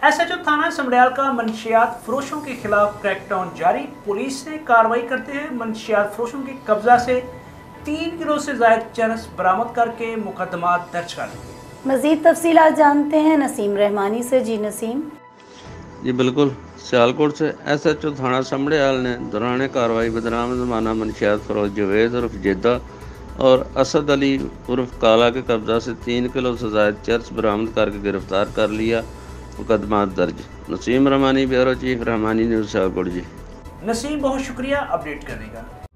SHO थाना समड़ियाल का मंशियात फरोशों के खिलाफ क्रैकडाउन जारी। पुलिस ने कार्रवाई करते हुए मंशियात फरोशों के कब्जा से तीन किलो से जायद चरस बरामद करके मुकदमा दर्ज कर लिया। मजीद तफसीलात जानते हैं। नसीम रहमानी से जी नसीम। जी बिल्कुल सियालकोट से एस एच ओ थाना समड़ियाल ने दौरान कार्रवाई बदनाम जमाना मनशियात फरोज जवेद उर्फ़ जेदा और असद अली उर्फ़ काला के कब्जा से तीन किलो से जायद चर्च बरामद करके गिरफ़्तार कर लिया। मुकदमा दर्ज। Naseem Rahmani bureau chief Rahmani news Sialkot ji. Naseem, बहुत शुक्रिया अपडेट करने का।